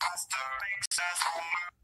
pastor makes us